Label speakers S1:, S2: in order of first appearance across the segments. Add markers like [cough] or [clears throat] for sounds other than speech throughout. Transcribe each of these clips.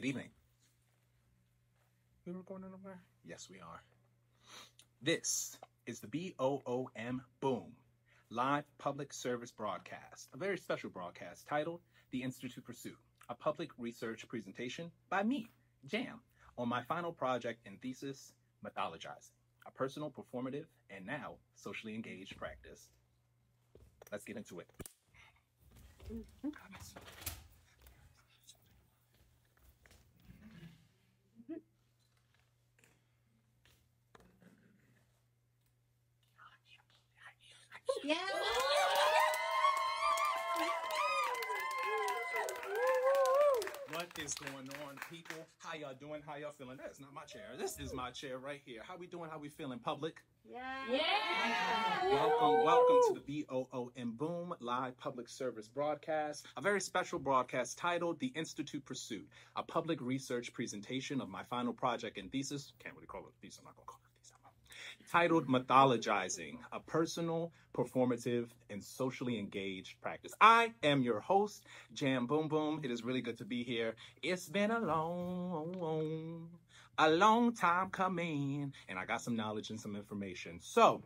S1: Good evening. We recording over? Yes, we are. This is the B O O M Boom live public service broadcast, a very special broadcast titled The Institute Pursuit, a public research presentation by me, Jam, on my final project and thesis, Mythologizing, a personal, performative, and now socially engaged practice. Let's get into it. Mm-hmm.
S2: Yeah.
S1: What is going on, people? How y'all doing? How y'all feeling? That's not my chair. This is my chair right here. How we doing? How we feeling, public?
S2: Yeah.
S1: Welcome, welcome to the BOOM Boom live public service broadcast. A very special broadcast titled The Institute Pursuit, a public research presentation of my final project and thesis. Can't really call it a thesis. I'm not gonna call it a thesis. Titled Mythologizing, a personal, performative, and socially engaged practice. I am your host, Jam Boom Boom. It is really good to be here. It's been a long, a long time coming, and I got some knowledge and some information. So,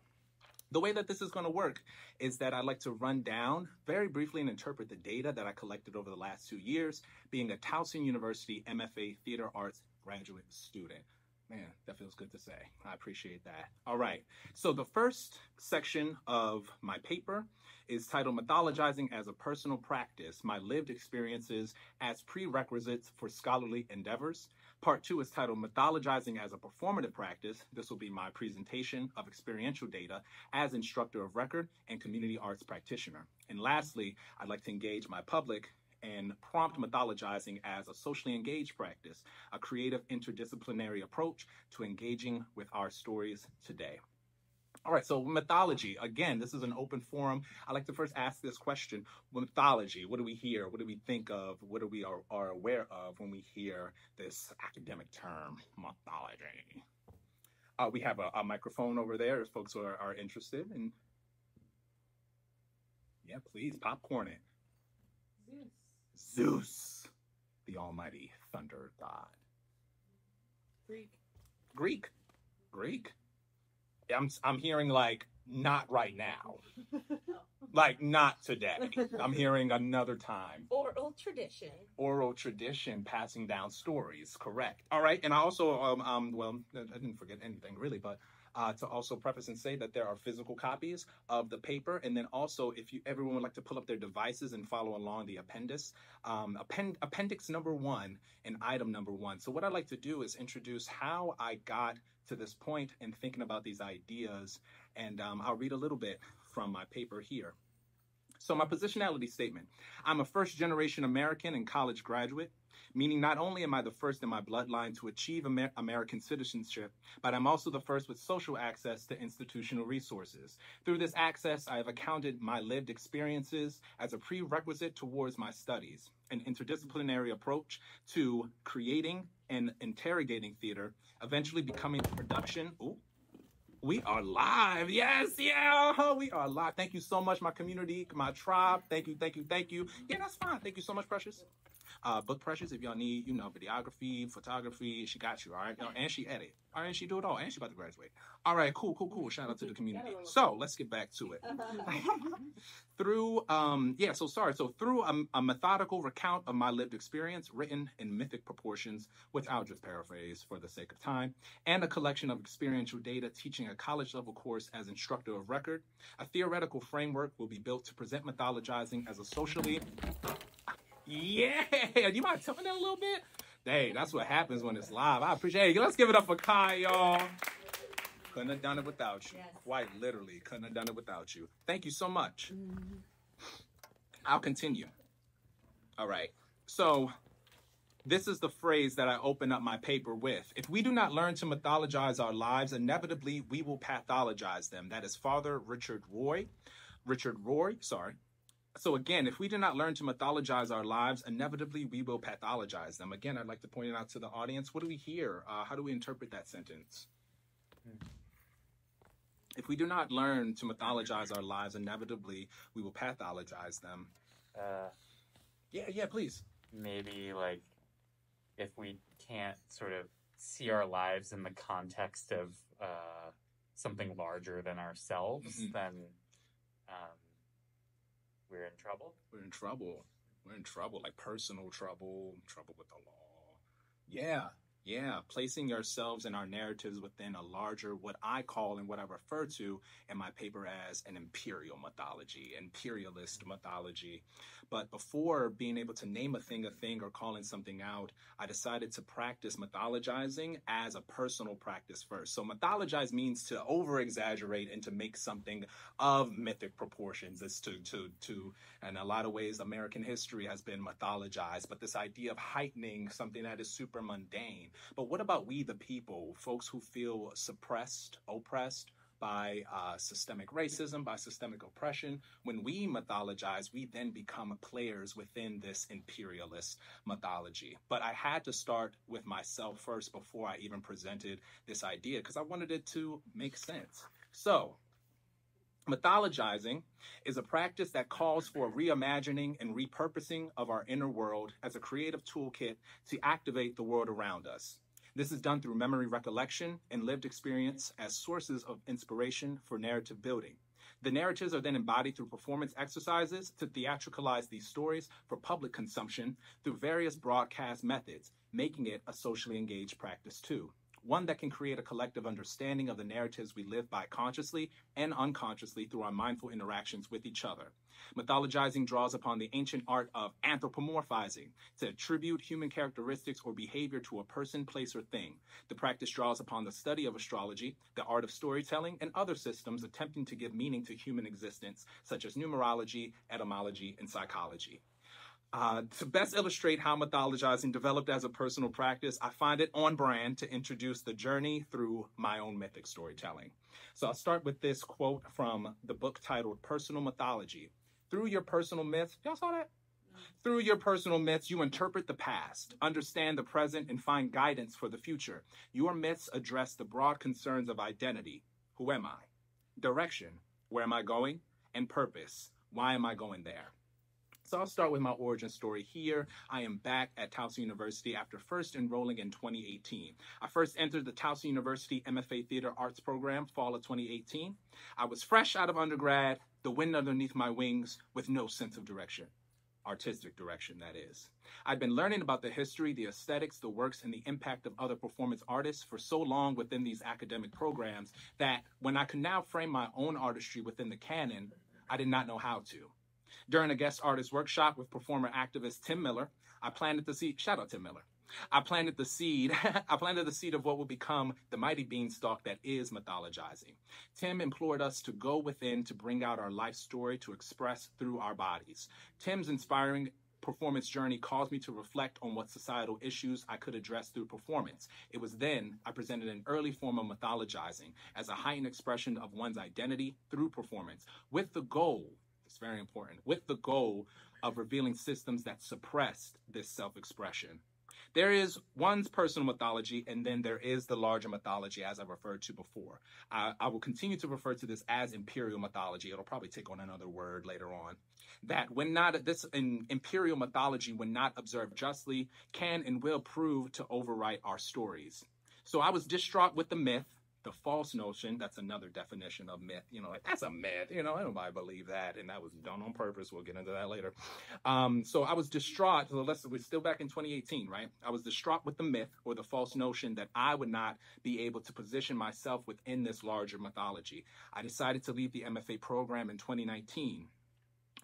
S1: the way that this is going to work is that I'd like to run down very briefly and interpret the data that I collected over the last two years, being a Towson University MFA Theater Arts graduate student. Man, that feels good to say. I appreciate that. All right. So, the first section of my paper is titled Mythologizing as a Personal Practice My Lived Experiences as Prerequisites for Scholarly Endeavors. Part two is titled Mythologizing as a Performative Practice. This will be my presentation of experiential data as instructor of record and community arts practitioner. And lastly, I'd like to engage my public and prompt mythologizing as a socially engaged practice, a creative interdisciplinary approach to engaging with our stories today. All right, so mythology. Again, this is an open forum. I like to first ask this question mythology. What do we hear? What do we think of? What do we are, are aware of when we hear this academic term, mythology? Uh, we have a, a, microphone over there if folks are, are interested. And yeah, please popcorn it.
S2: Zeus,
S1: the almighty thunder god.
S2: Greek.
S1: Greek. Greek. I'm I'm hearing like not right now. [laughs] like not today. I'm hearing another time.
S2: Oral tradition.
S1: Oral tradition passing down stories, correct. All right. And I also um, um well I didn't forget anything really, but uh, to also preface and say that there are physical copies of the paper. And then also, if you everyone would like to pull up their devices and follow along the appendix, um, append, appendix number one and item number one. So what I'd like to do is introduce how I got to this point in thinking about these ideas. And um, I'll read a little bit from my paper here. So, my positionality statement I'm a first generation American and college graduate, meaning not only am I the first in my bloodline to achieve Amer- American citizenship, but I'm also the first with social access to institutional resources. Through this access, I have accounted my lived experiences as a prerequisite towards my studies, an interdisciplinary approach to creating and interrogating theater, eventually becoming a production. Ooh, we are live. Yes, yeah, we are live. Thank you so much, my community, my tribe. Thank you, thank you, thank you. Yeah, that's fine. Thank you so much, Precious. Uh, book Precious, if y'all need, you know, videography, photography, she got you, all right? And she edit. All right, she do it all. And she about to graduate. All right, cool, cool, cool. Shout out to the community. So let's get back to it. [laughs] through, um, yeah, so sorry. So through a, a, methodical recount of my lived experience, written in mythic proportions, which I'll just paraphrase for the sake of time, and a collection of experiential data teaching a college level course as instructor of record, a theoretical framework will be built to present mythologizing as a socially yeah, you mind telling that a little bit? Hey, that's what happens when it's live. I appreciate it. Let's give it up for Kai, y'all. Couldn't have done it without you.
S2: Yes.
S1: Quite literally, couldn't have done it without you. Thank you so much. I'll continue. All right. So, this is the phrase that I open up my paper with. If we do not learn to mythologize our lives, inevitably we will pathologize them. That is Father Richard Roy. Richard Roy, sorry. So again, if we do not learn to mythologize our lives, inevitably we will pathologize them. Again, I'd like to point it out to the audience. What do we hear? Uh, how do we interpret that sentence? If we do not learn to mythologize our lives, inevitably we will pathologize them.
S3: Uh,
S1: Yeah, yeah, please.
S3: maybe like if we can't sort of see our lives in the context of uh, something larger than ourselves,
S1: Mhm.
S3: then um, we're in trouble.
S1: we're in trouble. We're in trouble, like personal trouble, trouble with the law. Yeah, yeah. Placing ourselves and our narratives within a larger, what I call and what I refer to in my paper as an imperial mythology, imperialist mythology. But before being able to name a thing a thing or calling something out, I decided to practice mythologizing as a personal practice first. So mythologize means to over exaggerate and to make something of mythic proportions. It's to to to in a lot of ways American history has been mythologized, but this idea of heightening something that is super mundane. But what about we the people, folks who feel suppressed, oppressed? By uh, systemic racism, by systemic oppression. When we mythologize, we then become players within this imperialist mythology. But I had to start with myself first before I even presented this idea because I wanted it to make sense. So, mythologizing is a practice that calls for reimagining and repurposing of our inner world as a creative toolkit to activate the world around us. This is done through memory recollection and lived experience as sources of inspiration for narrative building. The narratives are then embodied through performance exercises to theatricalize these stories for public consumption through various broadcast methods, making it a socially engaged practice too. One that can create a collective understanding of the narratives we live by consciously and unconsciously through our mindful interactions with each other. Mythologizing draws upon the ancient art of anthropomorphizing to attribute human characteristics or behavior to a person, place, or thing. The practice draws upon the study of astrology, the art of storytelling, and other systems attempting to give meaning to human existence, such as numerology, etymology, and psychology. Uh, to best illustrate how mythologizing developed as a personal practice, I find it on brand to introduce the journey through my own mythic storytelling. So I'll start with this quote from the book titled Personal Mythology. Through your personal myth, y'all saw that? Through your personal myths, you interpret the past, understand the present, and find guidance for the future. Your myths address the broad concerns of identity who am I? Direction where am I going? And purpose why am I going there? So I'll start with my origin story here. I am back at Towson University after first enrolling in 2018. I first entered the Towson University MFA Theater Arts program fall of 2018. I was fresh out of undergrad, the wind underneath my wings, with no sense of direction. Artistic direction, that is. I'd been learning about the history, the aesthetics, the works, and the impact of other performance artists for so long within these academic programs that when I could now frame my own artistry within the canon, I did not know how to. During a guest artist workshop with performer activist Tim Miller, I planted the seed. Shout out Tim Miller. I planted the seed. [laughs] I planted the seed of what will become the mighty beanstalk that is mythologizing. Tim implored us to go within to bring out our life story to express through our bodies. Tim's inspiring performance journey caused me to reflect on what societal issues I could address through performance. It was then I presented an early form of mythologizing as a heightened expression of one's identity through performance, with the goal it's very important with the goal of revealing systems that suppressed this self expression. There is one's personal mythology, and then there is the larger mythology, as I referred to before. I, I will continue to refer to this as imperial mythology. It'll probably take on another word later on. That when not this in imperial mythology, when not observed justly, can and will prove to overwrite our stories. So I was distraught with the myth the false notion that's another definition of myth you know like that's a myth you know nobody believe that and that was done on purpose we'll get into that later. Um, so i was distraught so let's we're still back in 2018 right? I was distraught with the myth or the false notion that i would not be able to position myself within this larger mythology. I decided to leave the mfa program in 2019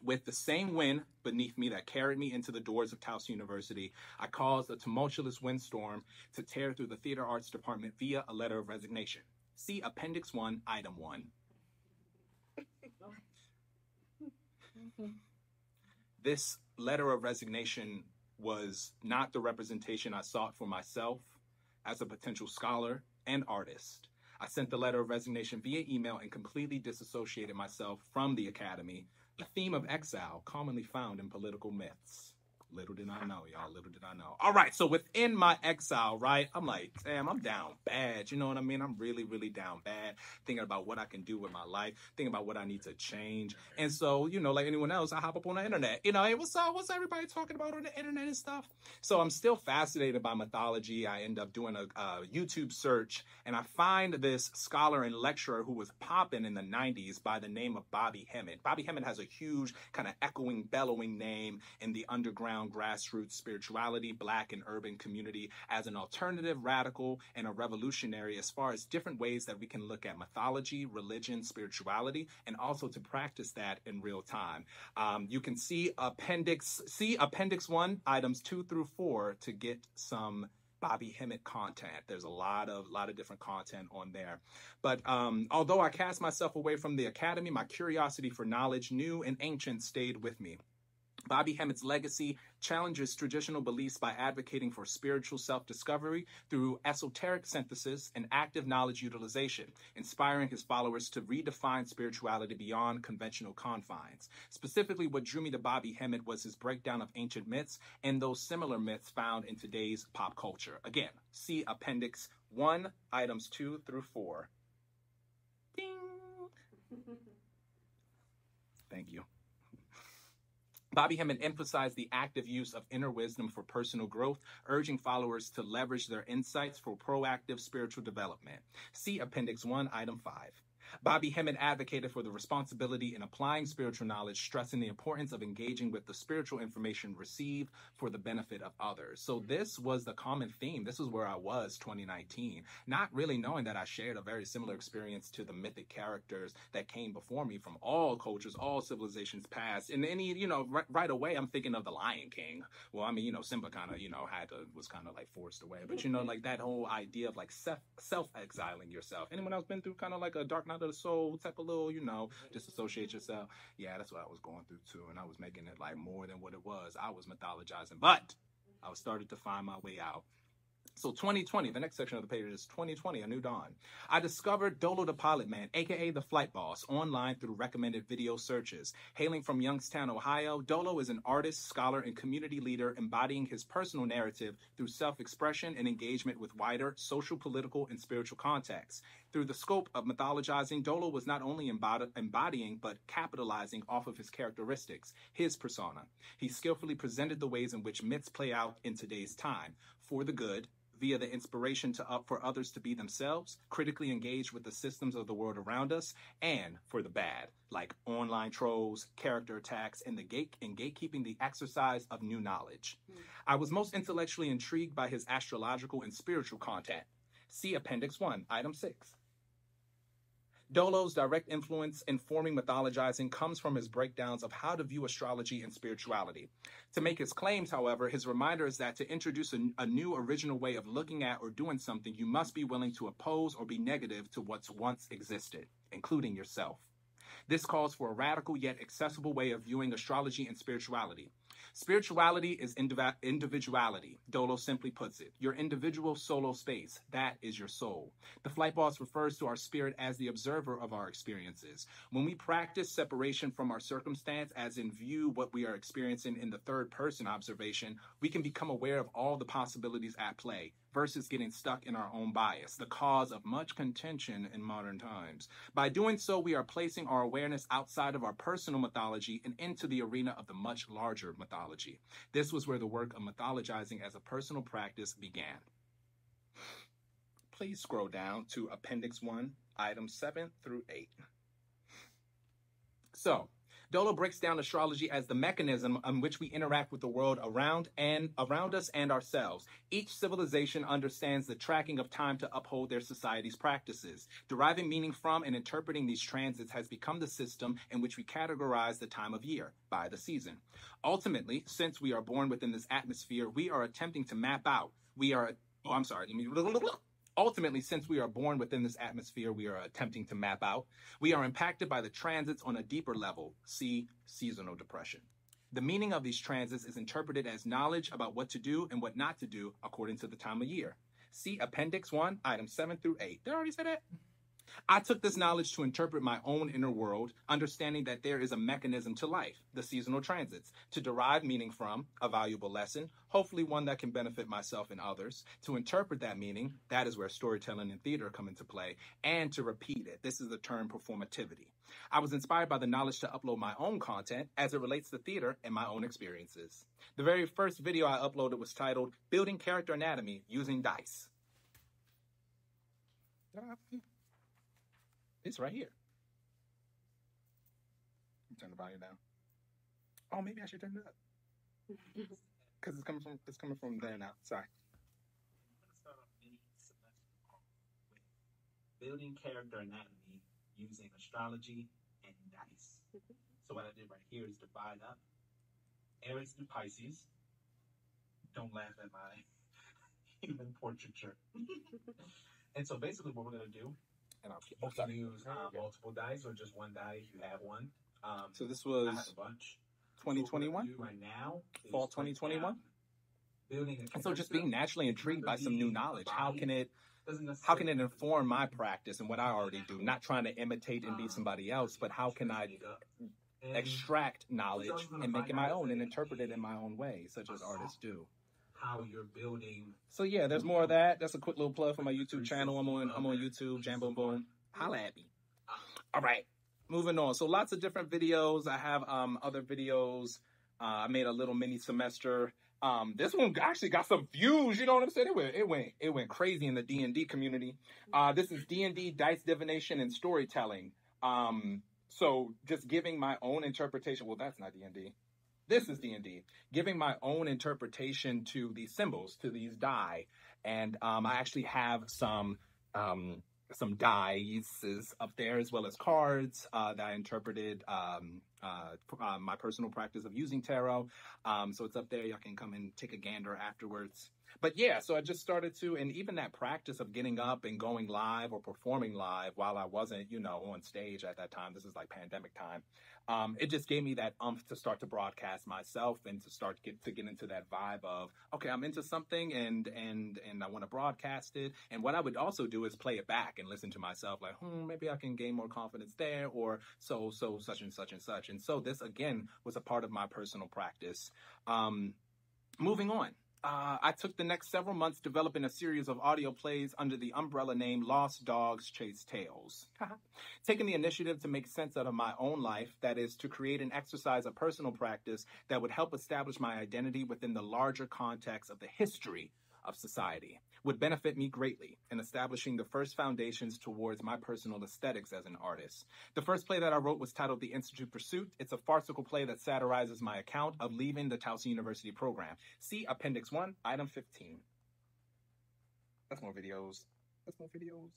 S1: with the same wind beneath me that carried me into the doors of Towson University, I caused a tumultuous windstorm to tear through the theater arts department via a letter of resignation. See Appendix 1, Item 1. [laughs] This letter of resignation was not the representation I sought for myself as a potential scholar and artist. I sent the letter of resignation via email and completely disassociated myself from the academy, a theme of exile commonly found in political myths. Little did I know, y'all. Little did I know. All right, so within my exile, right, I'm like, damn, I'm down bad. You know what I mean? I'm really, really down bad. Thinking about what I can do with my life, thinking about what I need to change. And so, you know, like anyone else, I hop up on the internet. You know, hey, what's up? What's everybody talking about on the internet and stuff? So I'm still fascinated by mythology. I end up doing a, a YouTube search, and I find this scholar and lecturer who was popping in the 90s by the name of Bobby Hemmitt. Bobby Hemmitt has a huge, kind of echoing, bellowing name in the underground grassroots spirituality, black and urban community as an alternative, radical, and a revolutionary as far as different ways that we can look at mythology, religion, spirituality, and also to practice that in real time. Um, you can see appendix, see appendix one, items two through four to get some Bobby Hemmitt content. There's a lot of lot of different content on there. But um, although I cast myself away from the academy, my curiosity for knowledge, new and ancient, stayed with me. Bobby Hemmitt's legacy challenges traditional beliefs by advocating for spiritual self discovery through esoteric synthesis and active knowledge utilization, inspiring his followers to redefine spirituality beyond conventional confines. Specifically, what drew me to Bobby Hemmitt was his breakdown of ancient myths and those similar myths found in today's pop culture. Again, see Appendix 1, items 2 through 4. Ding! [laughs] Thank you. Bobby Hemmitt emphasized the active use of inner wisdom for personal growth, urging followers to leverage their insights for proactive spiritual development. See Appendix 1, Item 5. Bobby Hemmitt advocated for the responsibility in applying spiritual knowledge, stressing the importance of engaging with the spiritual information received for the benefit of others. So mm-hmm. this was the common theme. This was where I was 2019, not really knowing that I shared a very similar experience to the mythic characters that came before me from all cultures, all civilizations past. And any, you know, right, right away, I'm thinking of the Lion King. Well, I mean, you know, Simba kind of, you know, had to, was kind of like forced away. But, you know, mm-hmm. like that whole idea of like self, self-exiling yourself. Anyone else been through kind of like a Dark Night of the soul type of little, you know, disassociate yourself. Yeah, that's what I was going through too. And I was making it like more than what it was. I was mythologizing, but I was starting to find my way out. So 2020, the next section of the page is 2020, A New Dawn. I discovered Doelow the Pilot Man, aka the Flight Boss, online through recommended video searches. Hailing from Youngstown, Ohio, Doelow is an artist, scholar, and community leader embodying his personal narrative through self-expression and engagement with wider social, political, and spiritual contexts. Through the scope of mythologizing, Doelow was not only embody- embodying, but capitalizing off of his characteristics, his persona. He skillfully presented the ways in which myths play out in today's time, for the good, via the inspiration to up for others to be themselves, critically engaged with the systems of the world around us, and for the bad, like online trolls, character attacks, and the gate and gatekeeping the exercise of new knowledge. Hmm. I was most intellectually intrigued by his astrological and spiritual content. See Appendix 1, Item 6. Doelow's direct influence in forming mythologizing comes from his breakdowns of how to view astrology and spirituality. To make his claims, however, his reminder is that to introduce a, a, new original way of looking at or doing something, you must be willing to oppose or be negative to what's once existed, including yourself. This calls for a radical yet accessible way of viewing astrology and spirituality. Spirituality is indiv- individuality. Doelow simply puts it. Your individual solo space. That is your soul. The flight boss refers to our spirit as the observer of our experiences. When we practice separation from our circumstance, as in view what we are experiencing in the third person observation, we can become aware of all the possibilities at play versus getting stuck in our own bias, the cause of much contention in modern times. By doing so, we are placing our awareness outside of our personal mythology and into the arena of the much larger mythology. This was where the work of mythologizing as a personal practice began. Please scroll down to Appendix 1, items 7 through 8. So, Doelow breaks down astrology as the mechanism on which we interact with the world around and around us and ourselves. Each civilization understands the tracking of time to uphold their society's practices. Deriving meaning from and interpreting these transits has become the system in which we categorize the time of year by the season. Ultimately, since we are born within this atmosphere, we are attempting to map out. We are oh, I'm sorry, let me [laughs] Ultimately, since we are born within this atmosphere we are attempting to map out, we are impacted by the transits on a deeper level, see seasonal depression. The meaning of these transits is interpreted as knowledge about what to do and what not to do according to the time of year. See Appendix 1, items 7 through 8. Did I already say that?
S4: I took this knowledge to interpret my own inner world, understanding that there is a mechanism to life, the seasonal transits, to derive meaning from a valuable lesson, hopefully one that can benefit myself and others. To interpret that meaning, that is where storytelling and theater come into play, and to repeat it. This is the term performativity. I was inspired by the knowledge to upload my own content as it relates to theater and my own experiences. The very first video I uploaded was titled Building Character Anatomy Using Dice. It's right here. Turn the volume down. Oh, maybe I should turn it up [laughs] because it's coming from it's coming from there now. Sorry. Building character anatomy using astrology and dice. So what I did right here is divide up Aries through Pisces. Don't laugh at my [laughs] human portraiture. [laughs] and so basically what we're gonna do and I'll keep you can use uh, multiple dice or just one die if you have one. Um,
S1: So this
S4: I
S1: was
S4: have a bunch. We're
S1: 2021.
S4: gonna right now, is
S1: Fall 2021?
S4: Building a
S1: And so just being naturally intrigued by some new knowledge. How can it
S4: doesn't
S1: how can it
S4: necessarily-
S1: inform my practice and what I already do? Not trying to imitate and be somebody else, but how can I
S4: And
S1: extract knowledge and make it my own and interpret it in my own way, such as artists do.
S4: How you're building
S1: So yeah, there's more of that. That's a quick little plug for my YouTube channel. I'm on I'm on YouTube, Jambo Boom. Holla at me. All right, moving on. So lots of different videos. I have um other videos. Uh, I made a little mini semester. Um, this one actually got some views. You know what I'm saying? It went it went it went crazy in the D and D community. Uh, this is D and D dice divination and storytelling. Um, so just giving my own interpretation. Well, that's not D and D. This is D and D. Giving my own interpretation to these symbols, to these die, and um, I actually have some um, some dice up there as well as cards uh, that I interpreted um, uh, uh, my personal practice of using tarot. Um, so it's up there. Y'all can come and take a gander afterwards. But yeah, so I just started to, and even that practice of getting up and going live or performing live while I wasn't, you know, on stage at that time. This is like pandemic time. Um, it just gave me that umph to start to broadcast myself and to start get to get into that vibe of okay, I'm into something and and and I want to broadcast it. And what I would also do is play it back and listen to myself, like, hmm, maybe I can gain more confidence there, or so so such and such and such. And so this again was a part of my personal practice. Um, moving on. Uh, I took the next several months developing a series of audio plays under the umbrella name Lost Dogs Chase Tales. Taking the initiative to make sense out of my own life, that is, to create and exercise a personal practice that would help establish my identity within the larger context of the history of society, would benefit me greatly in establishing the first foundations towards my personal aesthetics as an artist. The first play that I wrote was titled The Institute Pursuit. It's a farcical play that satirizes my account of leaving the Towson University program. See Appendix 1, Item 15. That's more videos. That's more videos.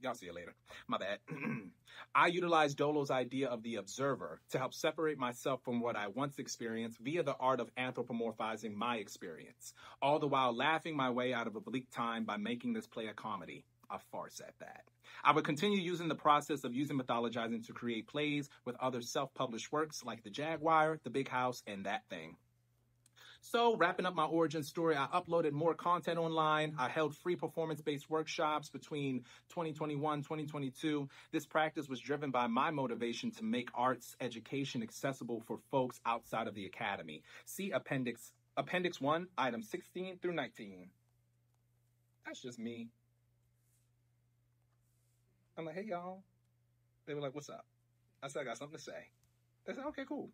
S1: Y'all see you later. My bad. [clears throat] I utilized Doelow's idea of the observer to help separate myself from what I once experienced via the art of anthropomorphizing my experience, all the while laughing my way out of a bleak time by making this play a comedy, a farce at that. I would continue using the process of using mythologizing to create plays with other self published works like The Jaguar, The Big House, and That Thing. So, wrapping up my origin story, I uploaded more content online. I held free performance based workshops between 2021 2022. This practice was driven by my motivation to make arts education accessible for folks outside of the academy. See Appendix Appendix 1, items 16 through 19. That's just me. I'm like, hey, y'all. They were like, what's up? I said, I got something to say. They said, okay, cool.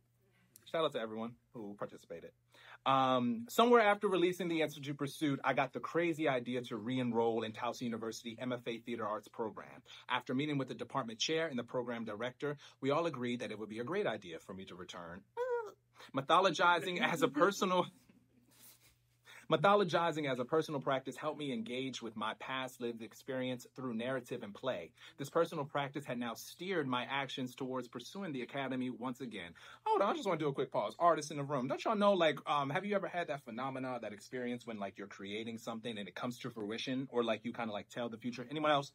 S1: Shout out to everyone who participated. Um, somewhere after releasing the Institute Pursuit, I got the crazy idea to re-enroll in Towson University MFA Theater Arts program. After meeting with the department chair and the program director, we all agreed that it would be a great idea for me to return. Mythologizing as a personal Mythologizing as a personal practice helped me engage with my past lived experience through narrative and play. This personal practice had now steered my actions towards pursuing the academy once again. Hold on, I just want to do a quick pause. Artists in the room, don't y'all know, like, um, have you ever had that phenomena, that experience when, like, you're creating something and it comes to fruition, or like you kind of like tell the future? Anyone else?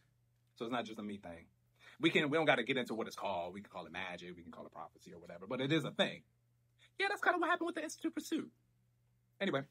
S1: So it's not just a me thing. We can, we don't got to get into what it's called. We can call it magic, we can call it prophecy or whatever, but it is a thing. Yeah, that's kind of what happened with the Institute Pursuit. Anyway.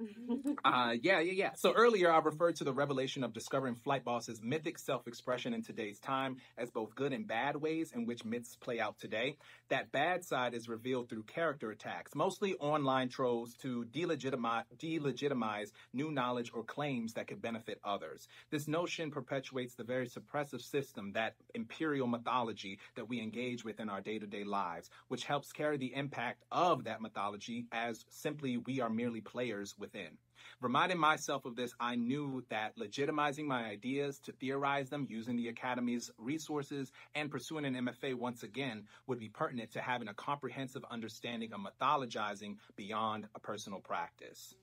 S1: [laughs] Uh, yeah, yeah, yeah. So earlier I referred to the revelation of discovering Flight Boss's mythic self-expression in today's time as both good and bad ways in which myths play out today. That bad side is revealed through character attacks, mostly online trolls to delegitimize, delegitimize new knowledge or claims that could benefit others. This notion perpetuates the very suppressive system, that imperial mythology that we engage with in our day-to-day lives, which helps carry the impact of that mythology as simply we are merely players within. Reminding myself of this, I knew that legitimizing my ideas to theorize them using the Academy's resources and pursuing an MFA once again would be pertinent to having a comprehensive understanding of mythologizing beyond a personal practice.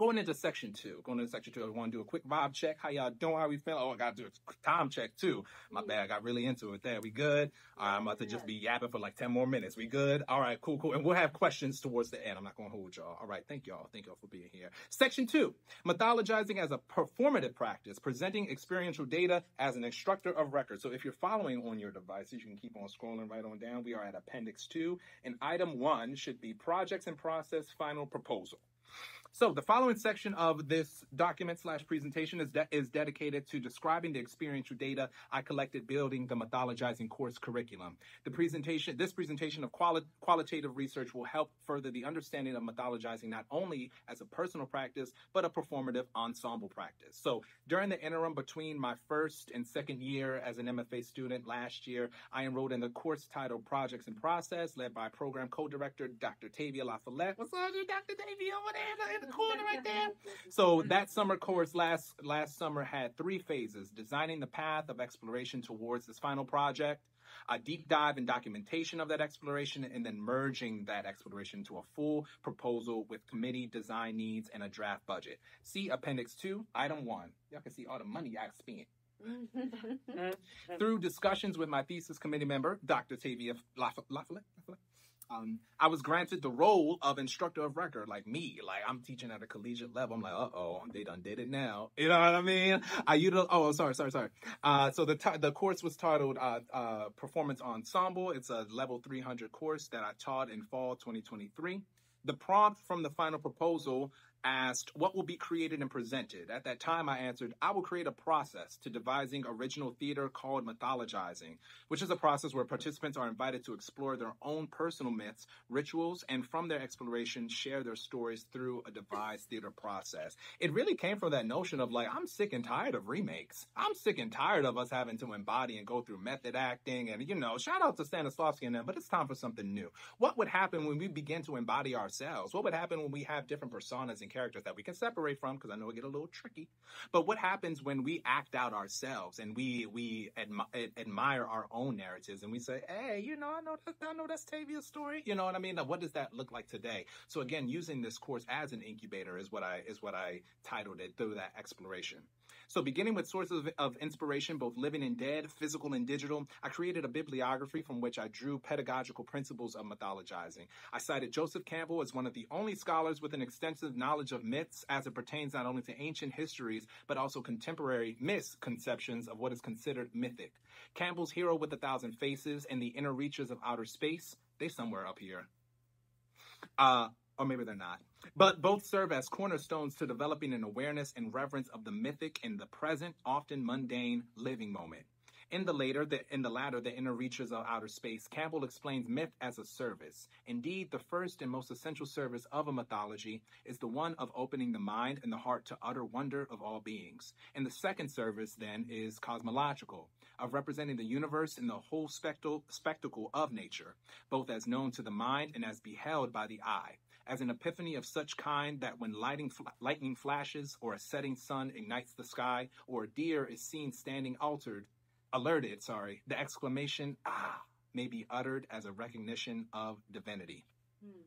S1: Going into section two, going into section two, I want to do a quick vibe check. How y'all doing? How we feeling? Oh, I got to do a time check too. My bad. I got really into it there. We good? All right, I'm about to just be yapping for like 10 more minutes. We good? All right, cool, cool. And we'll have questions towards the end. I'm not going to hold y'all. All right, thank y'all. Thank y'all for being here. Section two, mythologizing as a performative practice, presenting experiential data as an instructor of record. So if you're following on your devices, you can keep on scrolling right on down. We are at appendix two, and item one should be projects and process final proposal. So the following section of this document slash presentation is, de- is dedicated to describing the experiential data I collected building the mythologizing course curriculum. The presentation, this presentation of quali- qualitative research will help further the understanding of mythologizing not only as a personal practice, but a performative ensemble practice. So during the interim between my first and second year as an MFA student last year, I enrolled in the course titled Projects in Process, led by program co-director Dr. Tavia La Follette. What's up, Dr. Tavia over there in the corner right there? So that summer course last last summer had three phases: designing the path of exploration towards this final project, a deep dive and documentation of that exploration, and then merging that exploration to a full proposal with committee design needs and a draft budget. See Appendix 2, Item 1. Y'all can see all the money I spent. Through discussions with my thesis committee member, Dr. Tavia La Follette, um, I was granted the role of instructor of record, like me. Like I'm teaching at a collegiate level. I'm like, uh oh, they done did it now. You know what I mean? I util- Oh, sorry, sorry, sorry. Uh, so the t- the course was titled uh, uh, Performance Ensemble. It's a level 300 course that I taught in fall 2023. The prompt from the final proposal asked what will be created and presented. At that time, I answered, I will create a process to devising original theater called mythologizing, which is a process where participants are invited to explore their own personal myths, rituals, and from their exploration, share their stories through a devised theater process. It really came from that notion of like, I'm sick and tired of remakes. I'm sick and tired of us having to embody and go through method acting. And, you know, shout out to Stanislavski and them, but it's time for something new. What would happen when we begin to embody ourselves? What would happen when we have different personas and characters that we can separate from because I know it get a little tricky. But what happens when we act out ourselves and we we admi- admire our own narratives and we say, "Hey, you know, I know that, I know that's Tavia's story." You know what I mean? Now, what does that look like today? So again, using this course as an incubator is what I is what I titled it through that exploration. So, beginning with sources of, of, inspiration, both living and dead, physical and digital, I created a bibliography from which I drew pedagogical principles of mythologizing. I cited Joseph Campbell as one of the only scholars with an extensive knowledge of myths as it pertains not only to ancient histories, but also contemporary misconceptions of what is considered mythic. Campbell's Hero with a Thousand Faces and the Inner Reaches of Outer Space, they somewhere up here. Uh, or maybe they're not. But both serve as cornerstones to developing an awareness and reverence of the mythic in the present, often mundane living moment. In the later, the, in the latter, the inner reaches of outer space, Campbell explains myth as a service. Indeed, the first and most essential service of a mythology is the one of opening the mind and the heart to utter wonder of all beings. And the second service, then, is cosmological, of representing the universe in the whole spectacle of nature, both as known to the mind and as beheld by the eye as an epiphany of such kind that when lighting, lightning flashes or a setting sun ignites the sky or a deer is seen standing altered, alerted, sorry, the exclamation, ah, may be uttered as a recognition of divinity. Hmm.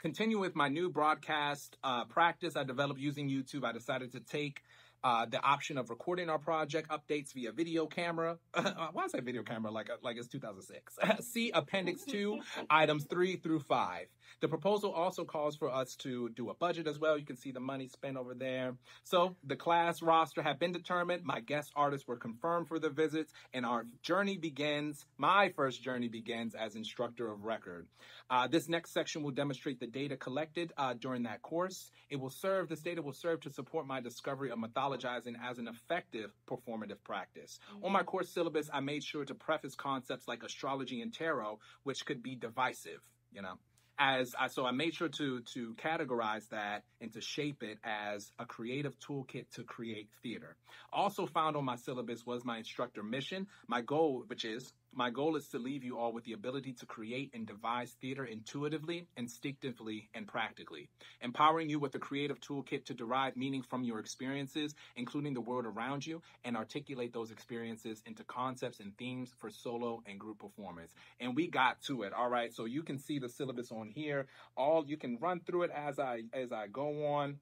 S1: Continue with my new broadcast uh, practice I developed using YouTube. I decided to take uh, the option of recording our project updates via video camera. [laughs] Why is that video camera like like it's 2006? [laughs] See Appendix 2, [laughs] items 3 through 5. The proposal also calls for us to do a budget as well. You can see the money spent over there. So the class roster have been determined. My guest artists were confirmed for the visits, and our journey begins. My first journey begins as instructor of record. Uh, this next section will demonstrate the data collected uh, during that course. It will serve, this data will serve to support my discovery of as an effective performative practice. Mm-hmm. On my course syllabus, I made sure to preface concepts like astrology and tarot, which could be divisive, you know as I, so I made sure to to categorize that and to shape it as a creative toolkit to create theater. Also found on my syllabus was my instructor mission. My goal, which is my goal is to leave you all with the ability to create and devise theater intuitively, instinctively, and practically, empowering you with a creative toolkit to derive meaning from your experiences, including the world around you, and articulate those experiences into concepts and themes for solo and group performance. And we got to it. All right. So you can see the syllabus on here. All you can run through it as I as I go on.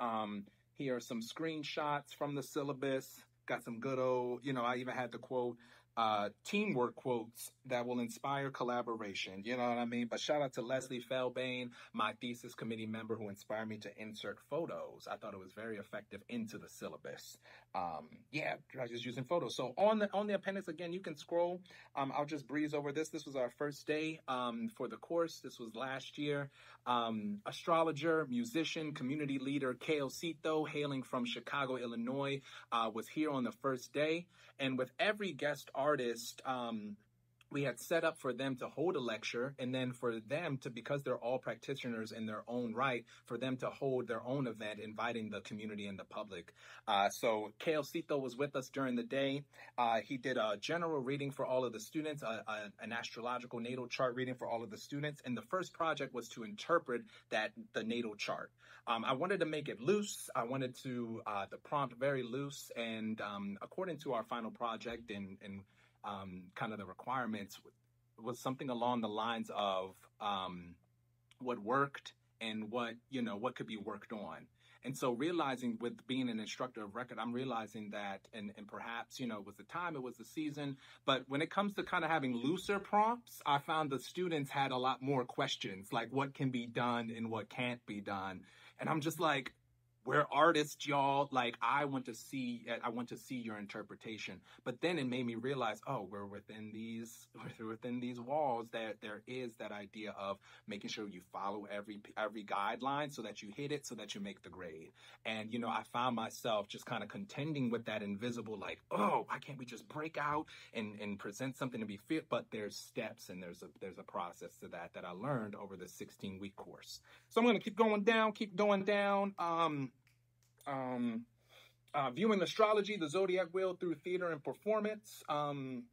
S1: Um, here are some screenshots from the syllabus. Got some good old, you know, I even had the quote uh, teamwork quotes that will inspire collaboration. You know what I mean? But shout out to Leslie Felbain, my thesis committee member who inspired me to insert photos. I thought it was very effective into the syllabus. Um, yeah, I just using photos. So on the on the appendix again, you can scroll. Um, I'll just breeze over this. This was our first day um, for the course. This was last year. Um, astrologer, musician, community leader Calez Ceito, hailing from Chicago, Illinois, uh, was here on the first day. And with every guest artist, um, we had set up for them to hold a lecture and then for them to because they're all practitioners in their own right for them to hold their own event inviting the community and the public. Uh, so Ceito was with us during the day. Uh, he did a general reading for all of the students uh, an astrological natal chart reading for all of the students. And the first project was to interpret that the natal chart. Um, I wanted to make it loose. I wanted to uh, the prompt very loose. And um, according to our final project and, and um, kind of the requirements was something along the lines of um, what worked and what you know what could be worked on. And so realizing with being an instructor of record i'm realizing that and, and perhaps you know it was the time it was the season but when it comes to kind of having looser prompts i found the students had a lot more questions like what can be done and what can't be done. And i'm just like we're artists y'all. Like i want to see i want to see your interpretation. But then it made me realize oh we're within these [laughs] we're within these walls that there is that idea of making sure you follow every every guideline so that you hit it so that you make the grade. And you know i found myself just kind of contending with that invisible like oh why can't we just break out and and present something to be fit but there's steps and there's a there's a process to that that i learned over the 16 week course. So i'm going to keep going down keep going down. Um um, uh, viewing astrology, the zodiac wheel through theater and performance, um,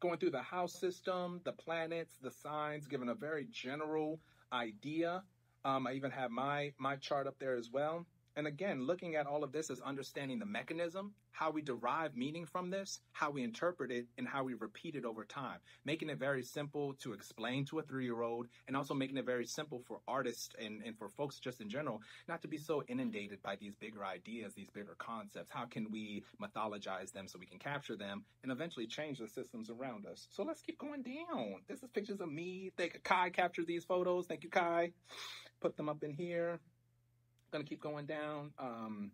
S1: going through the house system, the planets, the signs, giving a very general idea. Um, I even have my my chart up there as well. And again, looking at all of this is understanding the mechanism, how we derive meaning from this, how we interpret it, and how we repeat it over time. Making it very simple to explain to a three year old, and also making it very simple for artists and, and for folks just in general, not to be so inundated by these bigger ideas, these bigger concepts. How can we mythologize them so we can capture them and eventually change the systems around us? So let's keep going down. This is pictures of me. Thank Kai captured these photos. Thank you, Kai. Put them up in here gonna keep going down. Um,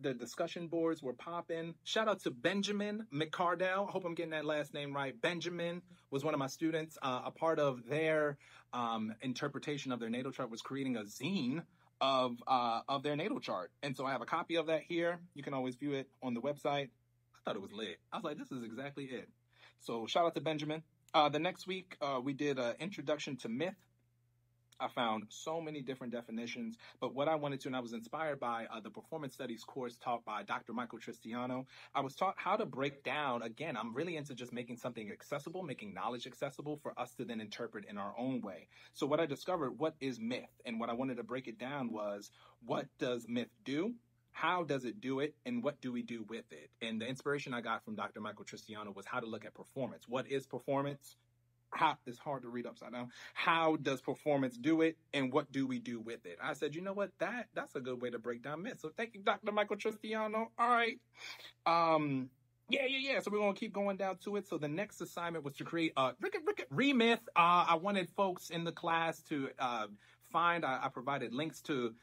S1: the discussion boards were popping. Shout out to Benjamin McCardell. I hope I'm getting that last name right. Benjamin was one of my students. Uh, a part of their um, interpretation of their natal chart was creating a zine of uh, of their natal chart, and so I have a copy of that here. You can always view it on the website. I thought it was lit. I was like, this is exactly it. So shout out to Benjamin. Uh, the next week uh, we did an introduction to myth I found so many different definitions, but what I wanted to, and I was inspired by uh, the performance studies course taught by Dr. Michael Tristiano. I was taught how to break down, again, I'm really into just making something accessible, making knowledge accessible for us to then interpret in our own way. So what I discovered, what is myth? And what I wanted to break it down was, what does myth do? how does it do it and what do we do with it and the inspiration i got from dr michael tristiano was how to look at performance what is performance how it's hard to read upside down. How does performance do it, and what do we do with it? I said, you know what, that that's a good way to break down myths. So thank you, Dr. Michael Tristiano. All right, um, yeah, yeah, yeah. So we're gonna keep going down to it. So the next assignment was to create a remyth. Uh, I wanted folks in the class to uh, find. I, I provided links to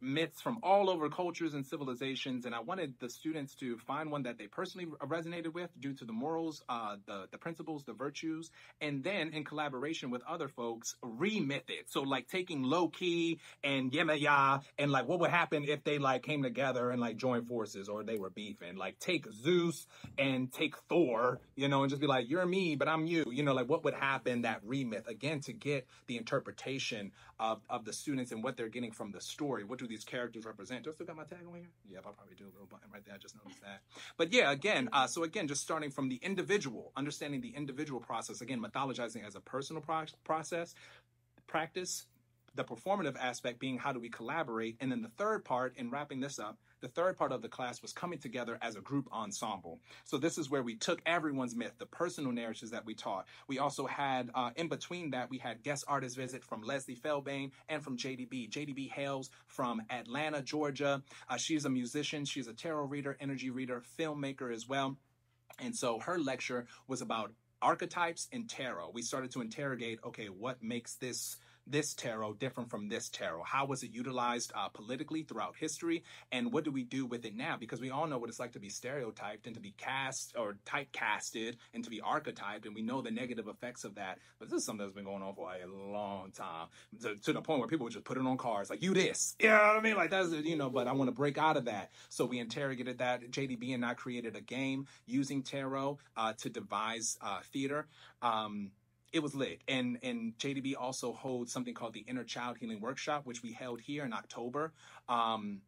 S1: myths from all over cultures and civilizations and i wanted the students to find one that they personally resonated with due to the morals uh, the, the principles the virtues and then in collaboration with other folks remyth it. So like taking loki and yemaya and like what would happen if they like came together and like joined forces or they were beefing? Like take zeus and take thor you know and just be like you're me but i'm you. You know like what would happen that remyth again to get the interpretation of, of the students and what they're getting from the story what do these characters represent. Do I still got my tag on here? Yeah, I probably do a little button right there. I just noticed that. But yeah, again, uh, so again, just starting from the individual, understanding the individual process. Again, mythologizing as a personal pro- process, practice, the performative aspect being how do we collaborate, and then the third part in wrapping this up the third part of the class was coming together as a group ensemble. So this is where we took everyone's myth, the personal narratives that we taught. We also had, uh, in between that, we had guest artist visit from Leslie Felbain and from JDB. JDB hails from Atlanta, Georgia. Uh, she's a musician. She's a tarot reader, energy reader, filmmaker as well. And so her lecture was about archetypes and tarot. We started to interrogate, okay, what makes this this tarot different from this tarot? How was it utilized uh, politically throughout history? And what do we do with it now? Because we all know what it's like to be stereotyped and to be cast or typecasted and to be archetyped. And we know the negative effects of that. But this is something that's been going on for a long time to, to the point where people would just put it on cards like, you this. [laughs] You know what I mean? Like, that's, you know, but I want to break out of that. So we interrogated that. JDB and I created a game using tarot uh, to devise uh, theater. Um, it was lit. And and JDB also holds something called the Inner Child Healing Workshop, which we held here in October. Um,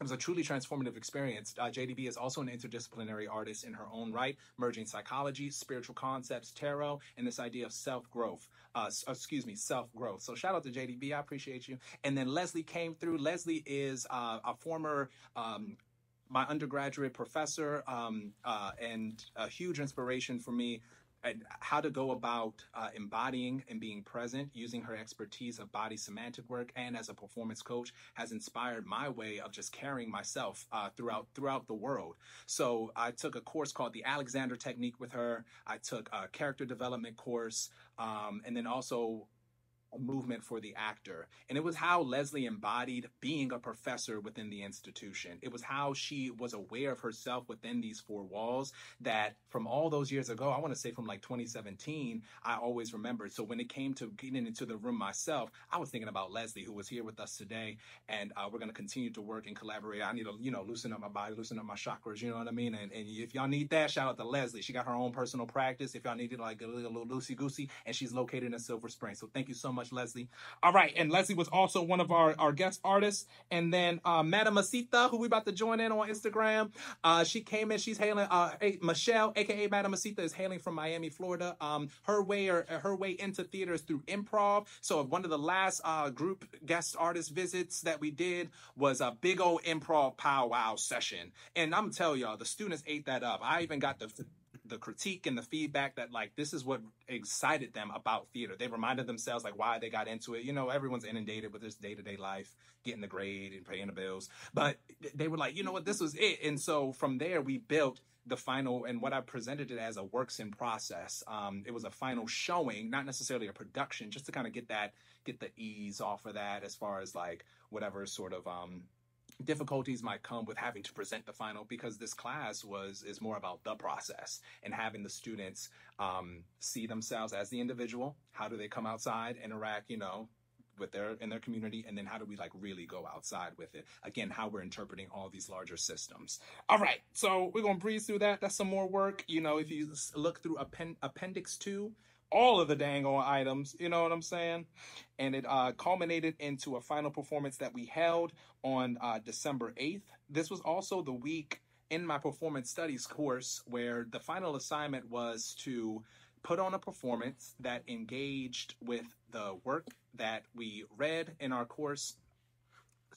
S1: it was a truly transformative experience. Uh, JDB is also an interdisciplinary artist in her own right, merging psychology, spiritual concepts, tarot, and this idea of self growth. Uh, excuse me, self growth. So shout out to JDB. I appreciate you. And then Leslie came through. Leslie is uh, a former. Um, my undergraduate professor um, uh, and a huge inspiration for me how to go about uh, embodying and being present using her expertise of body semantic work and as a performance coach has inspired my way of just carrying myself uh, throughout throughout the world. So i took a course called the alexander technique with her. I took a character development course um, and then also movement for the actor. And it was how Leslie embodied being a professor within the institution. It was how she was aware of herself within these four walls that from all those years ago, I want to say from like 2017, I always remembered. So when it came to getting into the room myself, I was thinking about Leslie, who was here with us today. And uh, we're going to continue to work and collaborate. I need to, you know, loosen up my body, loosen up my chakras, you know what I mean? And, and if y'all need that, shout out to Leslie. She got her own personal practice. If y'all needed like a little, a little loosey goosey, and she's located in Silver Spring. So thank you so much, Leslie. All right. And Leslie was also one of our, our guest artists. And then uh, Madam Asita, who we about to join in on Instagram, uh, she came in. She's hailing, uh, Michelle, aka Madam Asita, is hailing from Miami, Florida. Um, her way or her way into theater is through improv. So one of the last uh, group guest artist visits that we did was a big old improv powwow session. And I'm telling y'all, the students ate that up. I even got the the critique and the feedback that like this is what excited them about theater. They reminded themselves like why they got into it. You know, everyone's inundated with this day to day life, getting the grade and paying the bills. But they were like, you know what, this was it. And so from there we built the final and what I presented it as a works in process. Um, it was a final showing, not necessarily a production, just to kind of get that get the ease off of that as far as like whatever sort of um difficulties might come with having to present the final because this class was is more about the process and having the students um, see themselves as the individual. How do they come outside interact you know with their in their community? And then how do we like really go outside with it? Again how we're interpreting all these larger systems. All right. So we're gonna breeze through that. That's some more work. You know if you look through append- appendix 2 all of the dang on items, you know what I'm saying? And it uh, culminated into a final performance that we held on uh, December 8th. This was also the week in my performance studies course where the final assignment was to put on a performance that engaged with the work that we read in our course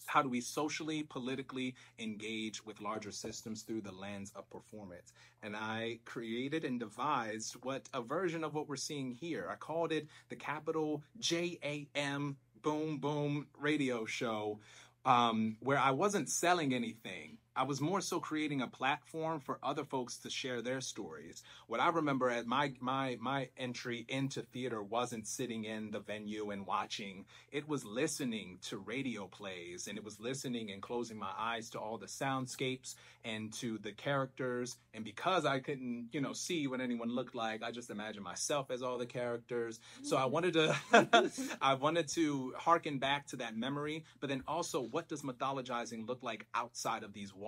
S1: how do we socially, politically engage with larger systems through the lens of performance? And I created and devised what a version of what we're seeing here. I called it the capital J A M Boom Boom Radio Show, um, where I wasn't selling anything. I was more so creating a platform for other folks to share their stories. What I remember as my my my entry into theater wasn't sitting in the venue and watching. It was listening to radio plays and it was listening and closing my eyes to all the soundscapes and to the characters. And because I couldn't, you know, see what anyone looked like, I just imagined myself as all the characters. So I wanted to [laughs] I wanted to harken back to that memory, but then also what does mythologizing look like outside of these walls?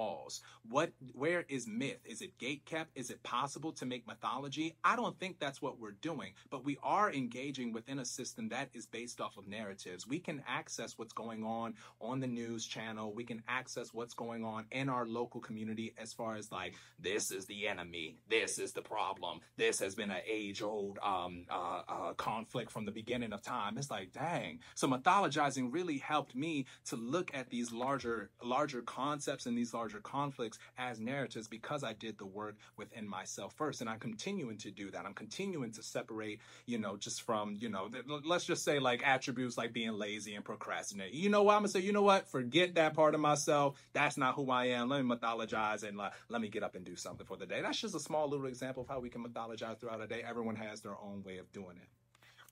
S1: What where is myth? Is it gate kept? Is it possible to make mythology? I don't think that's what we're doing, but we are engaging within a system that is based off of narratives. We can access what's going on on the news channel. We can access what's going on in our local community as far as like this is the enemy, this is the problem, this has been an age old um, uh, uh, conflict from the beginning of time. It's like dang. So mythologizing really helped me to look at these larger larger concepts and these larger conflicts as narratives because I did the work within myself first. And I'm continuing to do that. I'm continuing to separate, you know, just from, you know, let's just say like attributes like being lazy and procrastinating. You know what? I'm going to say, you know what? Forget that part of myself. That's not who I am. Let me mythologize and uh, let me get up and do something for the day. That's just a small little example of how we can mythologize throughout a day. Everyone has their own way of doing it.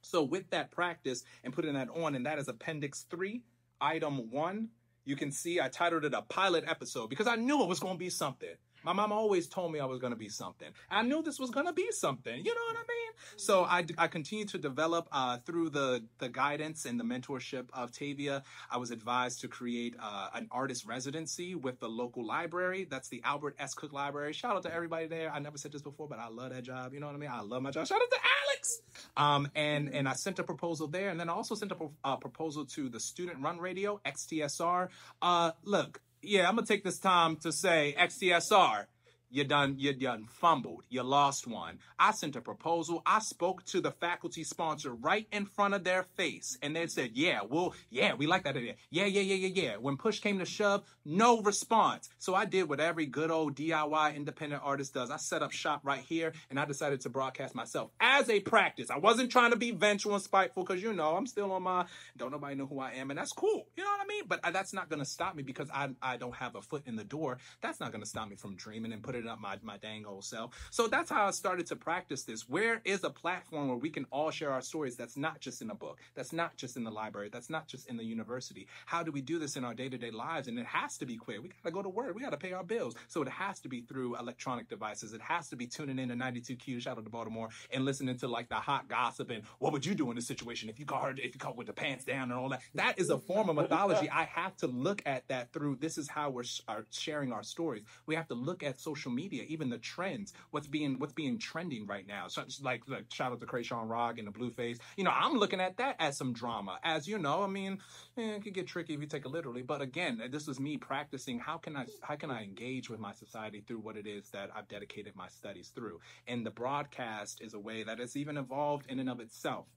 S1: So with that practice and putting that on, and that is Appendix 3, Item 1, you can see I titled it a pilot episode because I knew it was going to be something. My mom always told me I was going to be something. I knew this was going to be something. You know what I mean? So I, I continue to develop uh, through the, the guidance and the mentorship of Tavia. I was advised to create uh, an artist residency with the local library. That's the Albert S. Cook Library. Shout out to everybody there. I never said this before, but I love that job. You know what I mean? I love my job. Shout out to Alex. Um, and and I sent a proposal there, and then I also sent a pro- uh, proposal to the Student Run Radio XTSR. Uh, look, yeah, I'm gonna take this time to say XTSR. You done, you done fumbled. You lost one. I sent a proposal. I spoke to the faculty sponsor right in front of their face, and they said, "Yeah, well, yeah, we like that idea. Yeah, yeah, yeah, yeah, yeah." When push came to shove, no response. So I did what every good old DIY independent artist does. I set up shop right here, and I decided to broadcast myself as a practice. I wasn't trying to be vengeful and spiteful, because you know I'm still on my. Don't nobody know who I am, and that's cool. You know what I mean? But uh, that's not gonna stop me because I I don't have a foot in the door. That's not gonna stop me from dreaming and putting up my my dang old self. So that's how I started to practice this. Where is a platform where we can all share our stories that's not just in a book, that's not just in the library, that's not just in the university? How do we do this in our day to day lives? And it has to be queer. We gotta go to work. We gotta pay our bills. So it has to be through electronic devices. It has to be tuning in to 92Q, shout out to Baltimore, and listening to like the hot gossip and what would you do in this situation if you caught if you caught with the pants down and all that. That is a form of mythology. I have to look at that through this is how we're sh- sharing our stories. We have to look at social media, even the trends, what's being what's being trending right now. So like, like shout out to Chrisean Rock and the Blueface. You know, I'm looking at that as some drama. As you know, I mean, eh, it could get tricky if you take it literally. But again, this is me practicing how can I how can I engage with my society through what it is that I've dedicated my studies through. And the broadcast is a way that has even evolved in and of itself.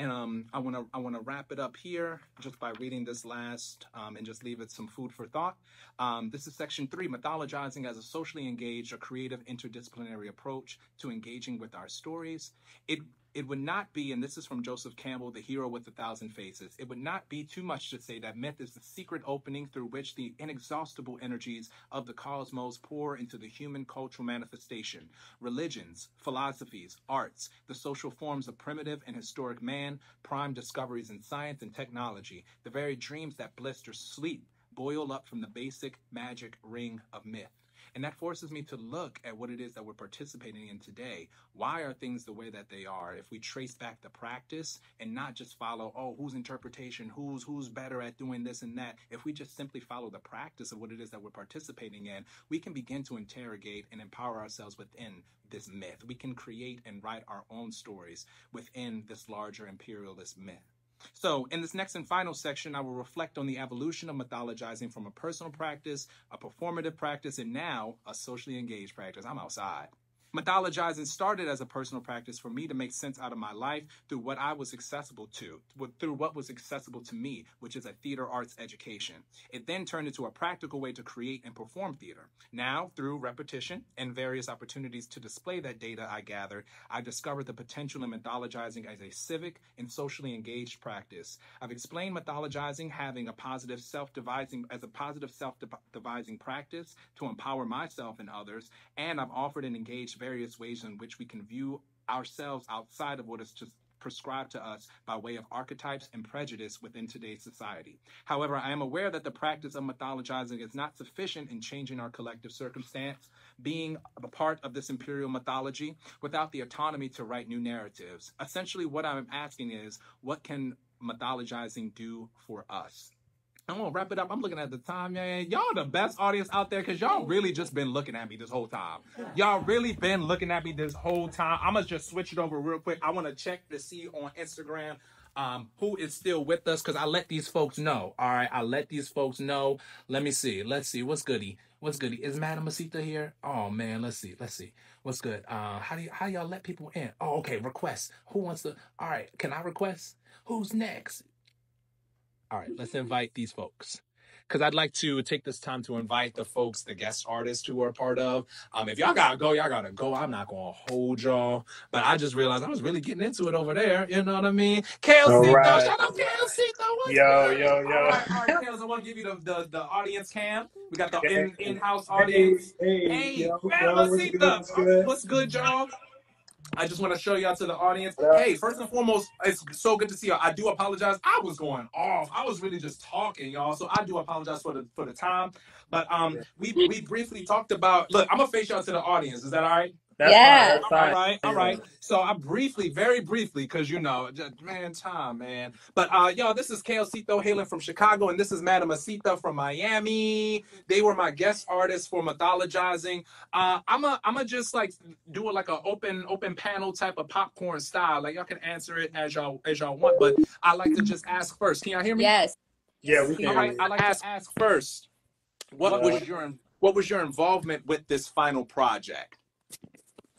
S1: And um, I want to I want to wrap it up here just by reading this last um, and just leave it some food for thought. Um, this is section three: mythologizing as a socially engaged or creative interdisciplinary approach to engaging with our stories. It it would not be, and this is from Joseph Campbell, The Hero with a Thousand Faces, it would not be too much to say that myth is the secret opening through which the inexhaustible energies of the cosmos pour into the human cultural manifestation. Religions, philosophies, arts, the social forms of primitive and historic man, prime discoveries in science and technology, the very dreams that blister sleep, boil up from the basic magic ring of myth. And that forces me to look at what it is that we're participating in today. Why are things the way that they are? If we trace back the practice and not just follow, oh, whose interpretation, who's who's better at doing this and that. If we just simply follow the practice of what it is that we're participating in, we can begin to interrogate and empower ourselves within this myth. We can create and write our own stories within this larger imperialist myth. So, in this next and final section, I will reflect on the evolution of mythologizing from a personal practice, a performative practice, and now a socially engaged practice. I'm outside. Mythologizing started as a personal practice for me to make sense out of my life through what I was accessible to, through what was accessible to me, which is a theater arts education. It then turned into a practical way to create and perform theater. Now, through repetition and various opportunities to display that data I gathered, I discovered the potential in mythologizing as a civic and socially engaged practice. I've explained mythologizing having a positive self-devising as a positive self-devising practice to empower myself and others, and I've offered and engaged various ways in which we can view ourselves outside of what is just prescribed to us by way of archetypes and prejudice within today's society. However, I am aware that the practice of mythologizing is not sufficient in changing our collective circumstance, being a part of this imperial mythology without the autonomy to write new narratives. Essentially, what I'm asking is, what can mythologizing do for us? I'm gonna wrap it up. I'm looking at the time, man. Y'all the best audience out there because y'all really just been looking at me this whole time. Y'all really been looking at me this whole time. I'm gonna just switch it over real quick. I want to check to see on Instagram um, who is still with us because I let these folks know. All right, I let these folks know. Let me see. Let's see what's goody. What's goody? Is Madam Asita here? Oh man, let's see. Let's see. What's good? Uh, how do you how y'all let people in? Oh, okay. Request. Who wants to? All right. Can I request? Who's next? All right, let's invite these folks. Because I'd like to take this time to invite the folks, the guest artists who are a part of. Um, if y'all gotta go, y'all gotta go. I'm not gonna hold y'all, but I just realized I was really getting into it over there. You know what I mean? KLC,
S5: right.
S1: though, shout out KLC, though. What's
S5: Yo,
S1: good?
S5: yo, yo.
S1: All right, all right, Kels, I want to give you the, the the audience cam. We got the in in house audience.
S5: hey,
S1: Hey,
S5: yo,
S1: man,
S5: yo, what's What's good?
S1: what's good, y'all? I just want to show y'all to the audience.
S5: Up?
S1: Hey, first and foremost, it's so good to see y'all. I do apologize. I was going off. I was really just talking, y'all. So I do apologize for the for the time. But um, we we briefly talked about. Look, I'm gonna face y'all to the audience. Is that all right?
S5: That's
S2: Yeah.
S5: fine. That's
S1: All
S5: fine.
S1: right, all right. So I briefly, very briefly, because you know, just, man, time, man. But uh, y'all, this is Ceito hailing from Chicago, and this is Madam Asita from Miami. They were my guest artists for mythologizing. Uh, I'm a, I'm a just like do it like an open, open panel type of popcorn style. Like y'all can answer it as y'all as y'all want, but I like to just ask first. Can y'all hear me?
S2: Yes.
S5: Yeah, we can.
S1: right. I like to ask first. What
S5: Uh,
S1: was your what was your involvement with this final project?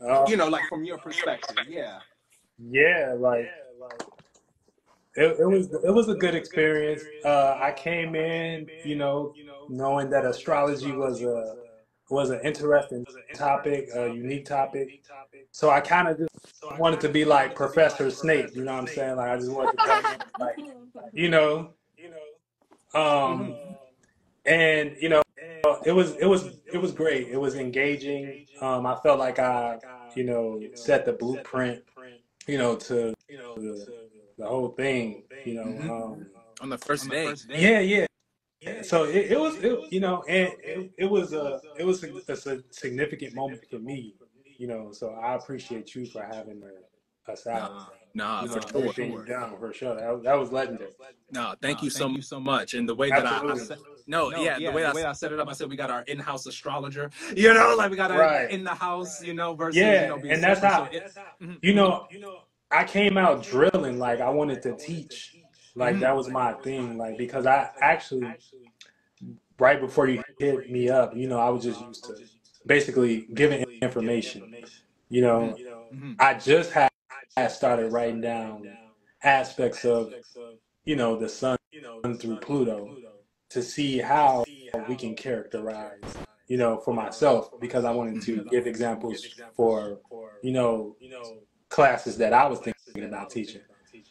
S5: Uh,
S1: You know, like from your perspective. Yeah.
S5: yeah, like it, it was it was a good experience. Uh, I came in, you know, knowing that astrology was a was an interesting topic, a unique topic. So I kind of just wanted to be like Professor Snape. You know what I'm saying? Like I just wanted to come in, like you know, you know, um, and you know, it was it was it was great. It was engaging. Um, I felt like I, you know, set the blueprint, you know, to the, the whole thing. You know,
S1: Mhm.
S5: um,
S1: On the first day.
S5: yeah, yeah. So it, it was, it, you know, and it, it was a it was a, a si- significant moment for me. You know, so I appreciate you for having uh, us out.
S1: Nah,
S5: You know,
S1: for sure.
S5: everything you've for sure. That, was- that was legendary.
S1: No, thank you so so much. And the way that I, I
S5: Absolutely.
S1: Said, no,
S4: No,
S1: yeah,
S4: yeah,
S1: the way,
S4: the way
S1: I
S4: I
S1: set it up, I said we got our in-house astrologer. [laughs] You know, like we got our
S5: Right.
S1: in the house. You know, versus
S5: Yeah,
S1: you know, being
S5: and that's
S1: separate.
S5: how-
S1: So it- Mhm.
S5: You know, I came out drilling like I wanted to teach. Like
S1: Mhm.
S5: that was my thing. Like because I actually right before you hit me up, you know, I was just used to basically giving information. You know,
S1: Mhm.
S5: I just had, had started writing down aspects of, you know, the sun you know through Pluto to see how we can characterize, you know, for myself because I wanted to give examples for, you know, classes that I was thinking about teaching.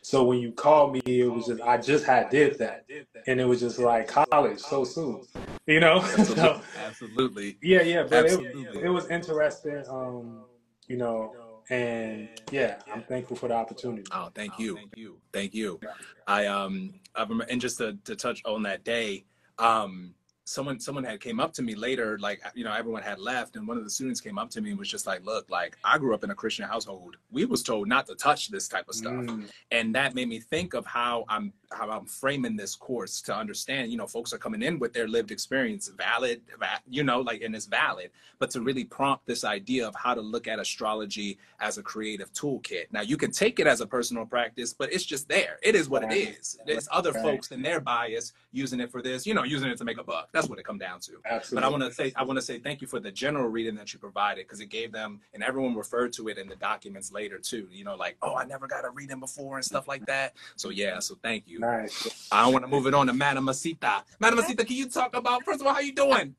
S5: So when you called me, it was just I just had did that, and it was just like college so soon, you know. [laughs] so
S1: Absolutely.
S5: yeah, yeah, but it, it was interesting, um, you know, and yeah, I'm thankful for the opportunity.
S1: Oh, thank you. Thank you. Thank you. I um I remember and just to, to touch on that day, um someone someone had came up to me later, like you know, everyone had left, and one of the students came up to me and was just like, Look, like I grew up in a Christian household. We was told not to touch this type of stuff.
S5: Mm,
S1: And that made me think of how I'm how I'm framing this course to understand, you know, folks are coming in with their lived experience, valid, you know, like and it's valid, but to really prompt this idea of how to look at astrology as a creative toolkit. Now you can take it as a personal practice, but it's just there. It is what it
S5: Right.
S1: is. There's other
S5: Right.
S1: folks and their bias using it for this, you know, using it to make a buck. That's what it come down to.
S5: Absolutely.
S1: But I want to say I want to say thank you for the general reading that you provided because it gave them and everyone referred to it in the documents later too. You know, like oh I never got a reading before and stuff like that. So yeah, so thank you.
S5: Nice.
S1: I want to move it on to Madam Asita. Madam Asita, can you talk about first of all how you doing?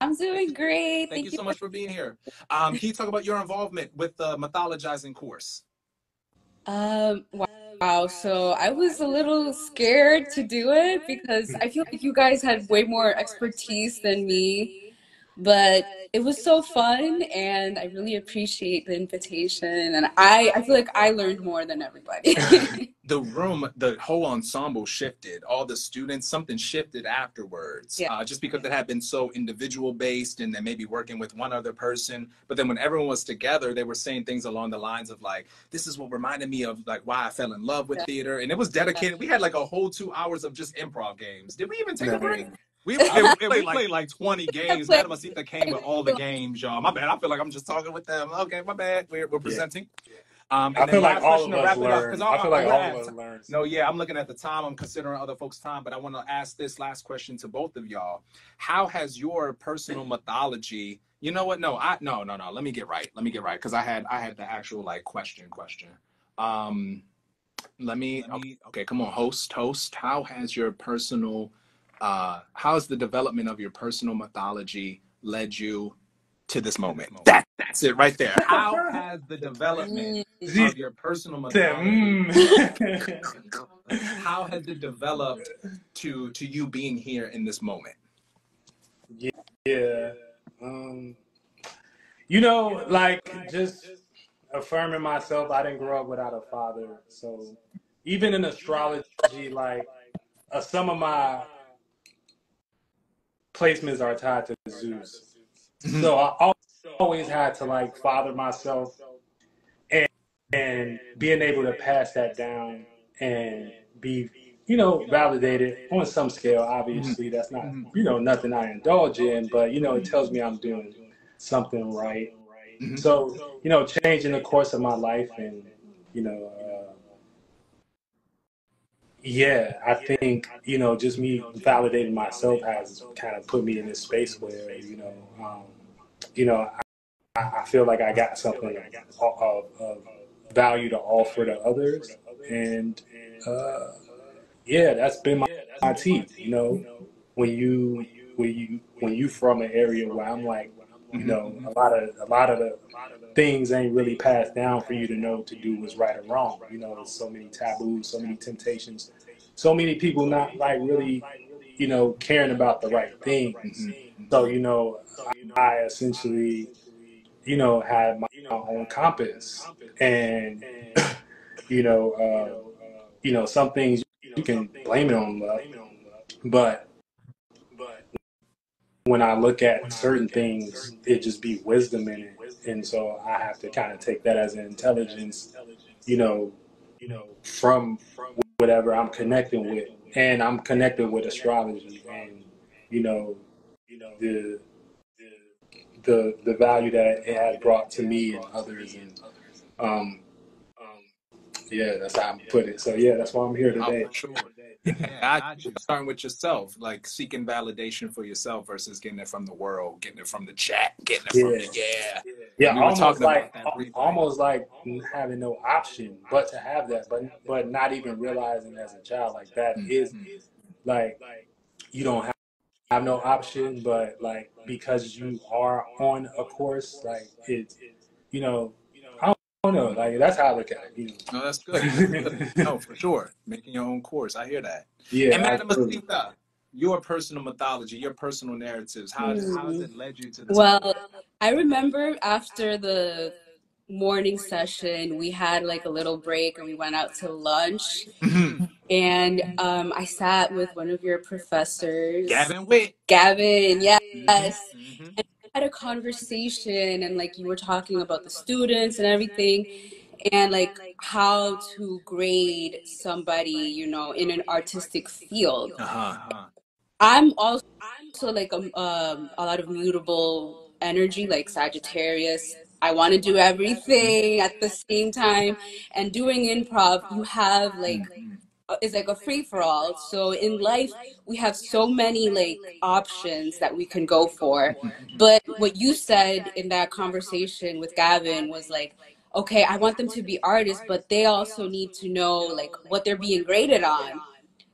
S6: I'm doing great.
S1: Thank you so much for being here. Um, can you talk about your involvement with the mythologizing course?
S6: Um, wow. So I was a little scared to do it because I feel like you guys had way more expertise than me, but it was so fun and I really appreciate the invitation. And I, I feel like I learned more than everybody. [laughs]
S1: the room, the whole ensemble shifted. All the students, something shifted afterwards,
S6: Yeah.
S1: uh, just because it had been so individual based, and then maybe working with one other person. But then when everyone was together, they were saying things along the lines of like, "This is what reminded me of like why I fell in love with
S6: Yeah.
S1: theater," and it was dedicated. We had like a whole two hours of just improv games. Did we even take a break? We, [laughs]
S6: Yeah,
S1: we, we played like 20 games.
S6: played-
S1: Madam Asita came with all the [laughs] games, y'all. My bad. I feel like I'm just talking with them. Okay, my bad. We're, we're presenting. Um,
S5: I feel like all of us
S1: wrap it up, 'cause
S5: learned.
S1: I-
S5: I feel like all of us learned.
S1: no, yeah, I'm looking at the time. I'm considering other folks' time, but I want to ask this last question to both of y'all. How has your personal mythology? You know what? No, I no no no. Let me get right. Let me get right because I had I had the actual like question question. Um, let me okay, okay. Come on, host host. How has your personal uh how has the development of your personal mythology led you to this moment? That that's it right there. [laughs] How has the development
S6: Mm,
S1: of your personal
S5: Said,
S1: mythology
S5: mm.
S1: how has it developed to to you being here in this moment
S5: Yeah. Um, you know, like just affirming myself. I didn't grow up without a father, so even in astrology, like uh, some of my placements are tied to Zeus. So I always had to like father myself and and being able to pass that down and be you know validated on some scale obviously. That's not you know nothing i indulge in but you know it tells me i'm doing something right.
S1: Mhm.
S5: so you know changing the course of my life and you know uh, yeah i think you know just me validating myself has kind of put me in this space where you know um, you know I, I feel like i got something of, of, value to offer to others. And uh, yeah that's been my, my teeth you know? When you when you when you from an area where i'm like you know a lot of a lot of the things ain't really passed down for you to know to do what's right or wrong. You know there's so many taboos so many temptations so many people not like really you know caring about the right things so you know i essentially you know had my own compass and [clears throat] you know uh you know some things you can blame it on luck but when I look at certain things, it just be wisdom in it, and so I have to kind of take that as an intelligence, you know, from whatever I'm connecting with, and I'm connected with astrology, and you know, the the the value that it has brought to me and others, and um, yeah, that's how I put it. So yeah, that's why I'm here
S1: Oh,
S5: today.
S1: Yeah, I got you. Starting with yourself, like seeking validation for yourself versus getting it from the world, getting it from the chat, getting it from the yeah.
S5: Yeah,
S1: We
S5: almost like almost like having no option but to have that, but but not even realizing as a child like that is
S1: Mhm.
S5: like you don't have, have no option, but like because you are on a course, like it you know I like that's how I look at it. You know.
S1: No, that's good. [laughs] no, for sure. Making your own course. I hear that.
S5: Yeah,
S1: and Madam
S5: absolutely.
S1: Your personal mythology, your personal narratives, how, how has it led you to this?
S6: Well, I remember after the morning session, we had like a little break and we went out to lunch.
S1: Mhm.
S6: And um, I sat with one of your professors,
S1: Gavin Witt.
S6: Gavin. Yes.
S1: Mhm.
S6: Had a conversation and like you were talking about the students and everything and like how to grade somebody, you know, in an artistic field.
S1: Uh-huh.
S6: I'm also like a, um, a lot of mutable energy, like Sagittarius. I want to do everything at the same time. And doing improv, you have like, uh, Uh, it's like a free for all. So in life, we have so many like options that we can go for. But what you said in that conversation with Gavin was like, okay, I want them to be artists, but they also need to know like what they're being graded on.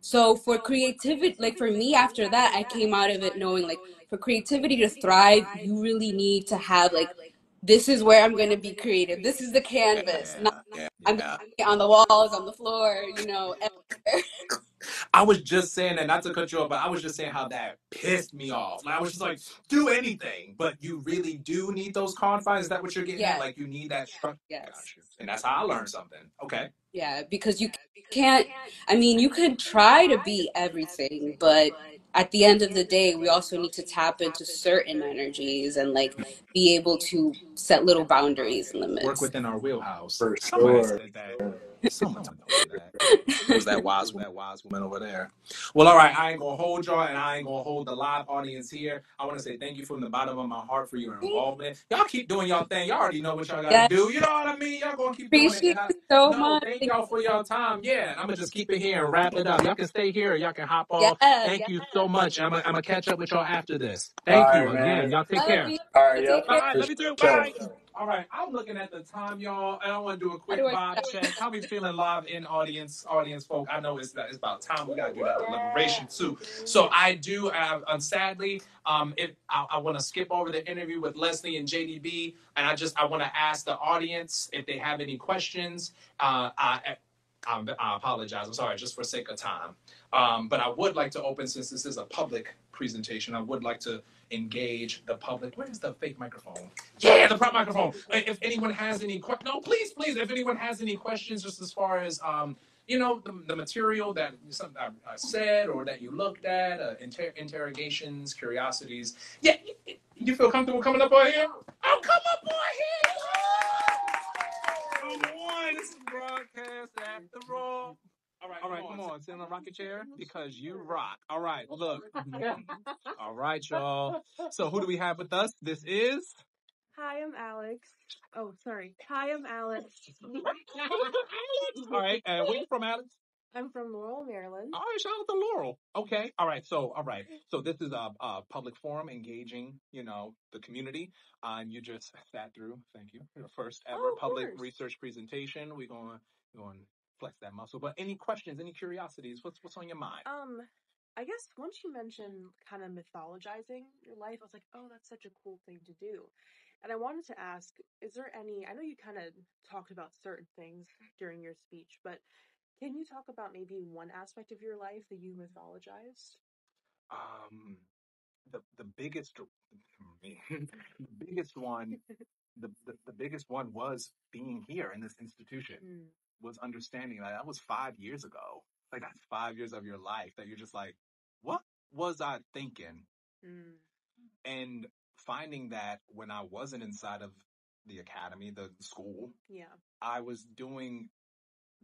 S6: So for creativity, like for me after that, I came out of it knowing like for creativity to thrive, you really need to have like, this is where I'm going to be creative. This is the canvas. Not,
S1: Yeah,
S6: I'm
S1: yeah.
S6: on the walls, on the floor, you know. everywhere. [laughs]
S1: I was just saying that, not to cut you off, but I was just saying how that pissed me off. Like I was just like, do anything, but you really do need those confines. Is that what you're getting at? Like you need that structure.
S6: Yes.
S1: And that's how I learned something. Okay.
S6: Yeah, because you can't, I mean, you could try to be everything, but at the end of the day, we also need to tap into certain energies and like be able to set little boundaries and limits.
S1: Work within our wheelhouse.
S5: For
S1: Someone
S5: sure.
S1: Said [laughs] that. Someone told me that. Was that wise, that wise woman over there. Well, all right. I ain't gonna hold y'all, and I ain't gonna hold the live audience here. I want to say thank you from the bottom of my heart for your involvement. Y'all keep doing y'all thing. Y'all already know what y'all gotta
S6: Yes.
S1: do. You know what I mean? Y'all gonna keep doing it.
S6: Appreciate
S1: And I,
S6: you so
S1: no,
S6: much.
S1: thank y'all for your time. Yeah, I'm gonna just keep it here and wrap it up. Y'all can stay here. Y'all can hop off.
S6: Yes.
S1: Thank you so much. I'm gonna, I'm gonna catch up with y'all after this.
S5: All
S1: Thank
S5: right,
S1: you again.
S5: man.
S1: Y'all take
S6: Love
S1: care.
S6: you.
S5: All right,
S6: Take
S5: yep.
S1: All
S6: care.
S1: right,
S5: For
S1: love you too.
S5: sure.
S1: Bye. All right, I'm looking at the time, y'all, and I want to do a quick
S6: do
S1: vibe check. How we feeling live in audience, audience folk? I know it's, it's about time. We gotta do that deliberation too. So I do have, um, sadly, um, if I, I want to skip over the interview with Leslie and JDB, and I just I want to ask the audience if they have any questions. Uh, I, I, I apologize. I'm sorry, just for sake of time. Um, but I would like to open since this is a public presentation. I would like to engage the public. Where is the fake microphone? Yeah, the prop microphone. Uh, If anyone has any questions, no, please, please. If anyone has any questions, just as far as um, you know, the, the material that some I, I said or that you looked at, uh, inter- interrogations, curiosities. Yeah, you, you feel comfortable coming up on here? Oh, come up on here! Come on, this is broadcast after all. All right, all right, come on, sit on the rocket chair [laughs] because you rock. All right, look. [laughs] [laughs] All right, y'all. So who do we have with us? This is
S2: Hi, I'm Alex. Oh, sorry. Hi, I'm Alex.
S1: all right. And where you from, Alex?
S2: I'm from Laurel, Maryland.
S1: All right, shout out to Laurel. Okay, all right. So, all right. So this is a, a public forum engaging, you know, the community. Uh, and you just sat through. Thank you. Your first ever
S2: Oh, of
S1: public
S2: course.
S1: research presentation. We're going going to flex that muscle. But any questions? Any curiosities? What's what's on your mind?
S2: Um, I guess once you mentioned kind of mythologizing your life, I was like, oh, that's such a cool thing to do. And I wanted to ask, is there any, I know you kind of talked about certain things [laughs] during your speech, but can you talk about maybe one aspect of your life that you mythologized?
S1: Um, the the biggest [laughs] the biggest one [laughs] the, the the biggest one was being here in this institution. Was understanding that that was five years ago. Like that's five years of your life that you're just like, what was I thinking?
S2: mm,
S1: And finding that when I wasn't inside of the academy, the school,
S2: yeah.
S1: I was doing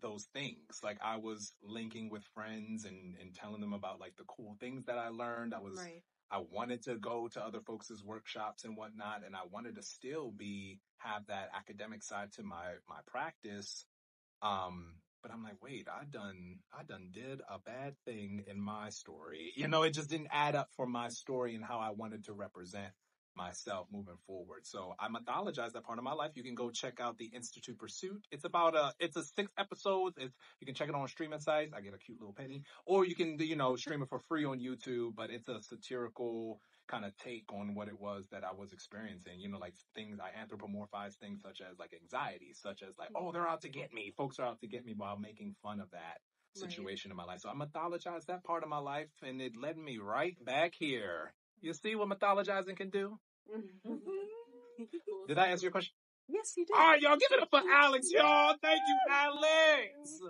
S1: those things. Like I was linking with friends and, and telling them about like the cool things that I learned. I was
S2: Right.
S1: I wanted to go to other folks' workshops and whatnot, and I wanted to still be have that academic side to my my practice. Um, but I'm like, wait, I done I done did a bad thing in my story. You know, it just didn't add up for my story and how I wanted to represent myself moving forward. So I mythologize that part of my life. You can go check out the Institute Pursuit. It's about a it's a six episodes. It's you can check it on streaming sites. I get a cute little penny, or you can you know stream it for free on YouTube. But it's a satirical kind of take on what it was that I was experiencing. You know, like things I anthropomorphize things such as like anxiety, such as like oh they're out to mm-hmm. get me. Folks are out to get me while making fun of that
S2: Right.
S1: situation in my life. So I mythologized that part of my life, and it led me right back here. You see what mythologizing can do? Mm-hmm. [laughs] Did I answer your question?
S2: Yes, you did.
S1: All right, y'all, give it up for Alex, y'all. Thank you, Alex.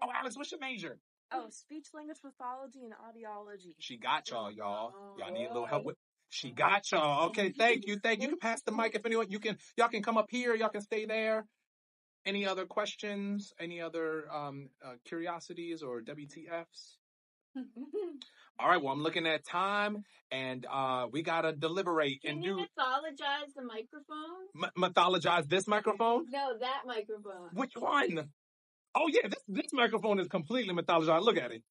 S1: Oh, Alex, what's your major?
S2: Oh, speech language pathology and audiology.
S1: She got y'all, y'all. Y'all need a little help with. She got y'all. Okay, [laughs] thank you, thank you. You can pass the mic if anyone. You can. Y'all can come up here. Y'all can stay there. any other questions? Any other um, uh, curiosities or WTFs? [laughs] All right. Well, I'm looking at time, and uh, we gotta deliberate
S7: Can
S1: and
S7: you
S1: do
S7: mythologize the microphone?
S1: m- mythologize this microphone. [laughs]
S7: No, that microphone.
S1: Which one? Oh yeah, this this microphone is completely mythologized. Look at it.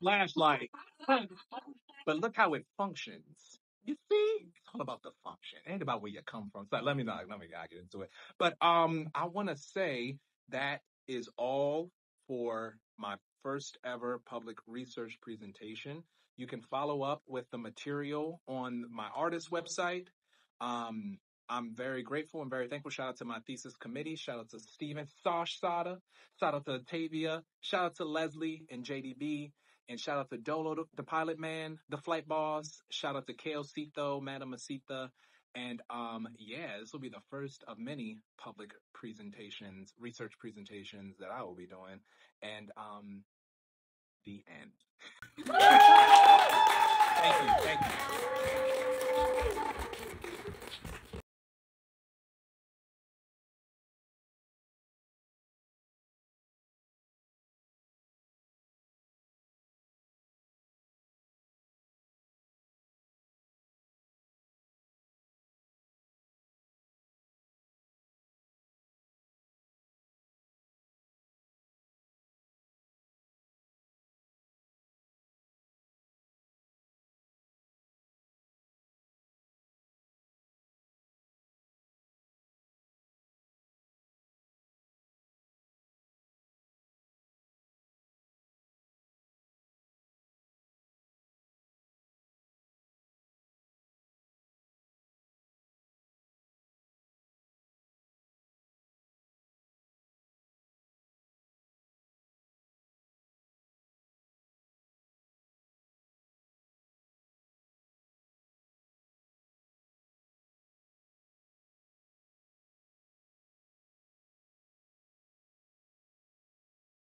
S1: Flashlight. but look how it functions. You see? It's all about the function. It ain't about where you come from. So let me not let me not get into it. But um I wanna say that is all for my first ever public research presentation. You can follow up with the material on my artist website. Um, I'm very grateful and very thankful. Shout out to my thesis committee. Shout out to Stephen Sosh Sada. Shout out to Tavia. Shout out to Leslie and JDB. And shout out to Doelow, the- the pilot man, the flight boss. Shout out to Calez Ceito, Madam Asita. And um, yeah, this will be the first of many public presentations, research presentations that I will be doing. And um, the end. thank you. Thank you.